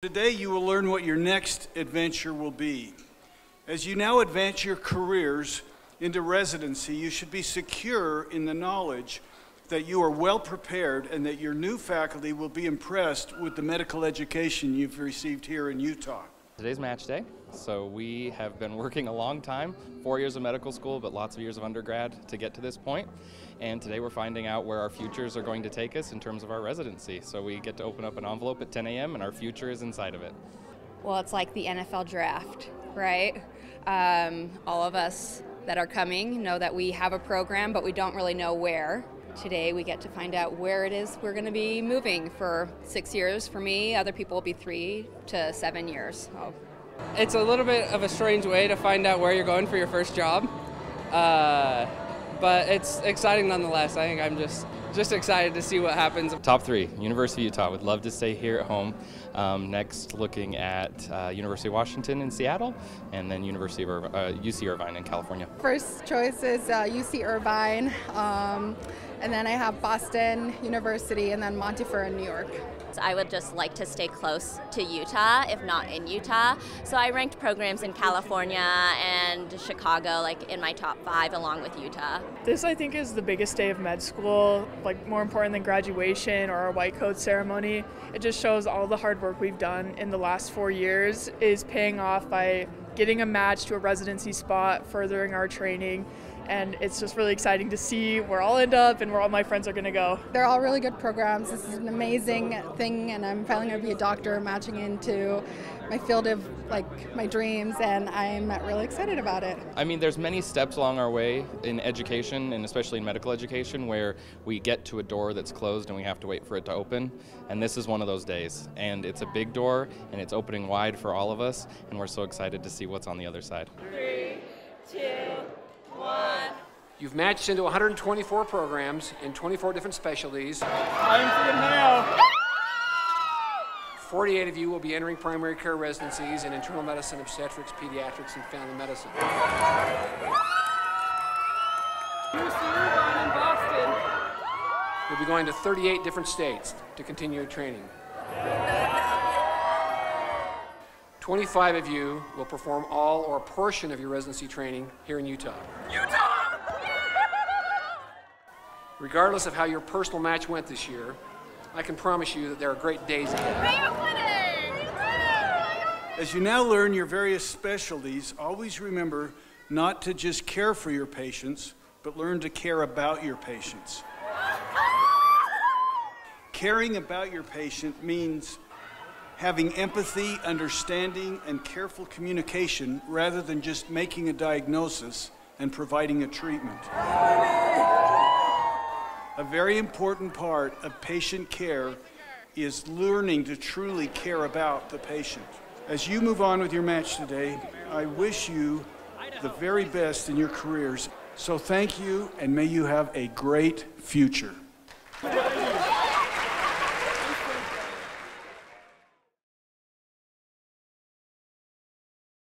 Today you will learn what your next adventure will be. As you now advance your careers into residency, you should be secure in the knowledge that you are well prepared and that your new faculty will be impressed with the medical education you've received here in Utah. Today's match day, so we have been working a long time, four years of medical school, but lots of years of undergrad to get to this point. And today we're finding out where our futures are going to take us in terms of our residency. So we get to open up an envelope at 10 a.m. and our future is inside of it. Well, it's like the NFL draft, right? Um, all of us that are coming know that we have a program, but we don't really know where. Today we get to find out where it is we're going to be moving for six years. For me, other people will be three to seven years. So. It's a little bit of a strange way to find out where you're going for your first job, uh, but it's exciting nonetheless. I think I'm just just excited to see what happens. Top three, University of Utah. Would love to stay here at home. Um, next, looking at uh, University of Washington in Seattle, and then University of Irv- uh, UC Irvine in California. First choice is uh, UC Irvine, um, and then I have Boston University, and then Montefiore in New York. I would just like to stay close to Utah, if not in Utah. So I ranked programs in California and Chicago, like in my top five, along with Utah. This, I think, is the biggest day of med school, like more important than graduation or our white coat ceremony. It just shows all the hard work we've done in the last four years is paying off by getting a match to a residency spot, furthering our training, and it's just really exciting to see where I'll end up and where all my friends are going to go. They're all really good programs. This is an amazing thing, and I'm finally going to be a doctor, matching into my field of like my dreams, and I'm really excited about it. I mean, there's many steps along our way in education, and especially in medical education, where we get to a door that's closed and we have to wait for it to open. And this is one of those days. And it's a big door, and it's opening wide for all of us, and we're so excited to see what's on the other side. Three, two, one. You've matched into 124 programs in 24 different specialties. I'm for now. 48 of you will be entering primary care residencies in internal medicine, obstetrics, pediatrics, and family medicine. You'll be going to 38 different states to continue your training. 25 of you will perform all or a portion of your residency training here in Utah. Utah! Regardless of how your personal match went this year, I can promise you that there are great days ahead. As you now learn your various specialties, always remember not to just care for your patients, but learn to care about your patients. Caring about your patient means having empathy, understanding, and careful communication rather than just making a diagnosis and providing a treatment. A very important part of patient care is learning to truly care about the patient. As you move on with your match today, I wish you the very best in your careers. So thank you, and may you have a great future.